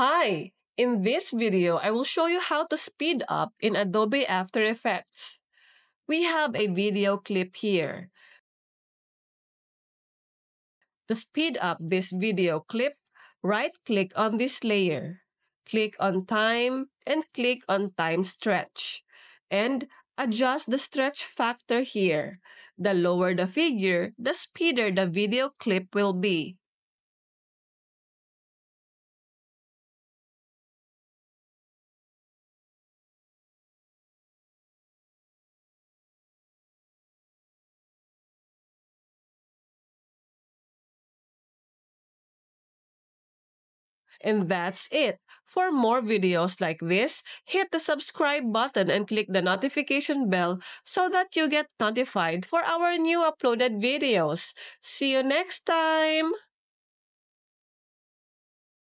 Hi! In this video, I will show you how to speed up in Adobe After Effects. We have a video clip here. To speed up this video clip, right-click on this layer. Click on Time and click on Time Stretch. And adjust the stretch factor here. The lower the figure, the speeder the video clip will be. And that's it. For more videos like this, hit the subscribe button and click the notification bell so that you get notified for our new uploaded videos. See you next time!